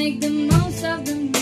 make the most of them.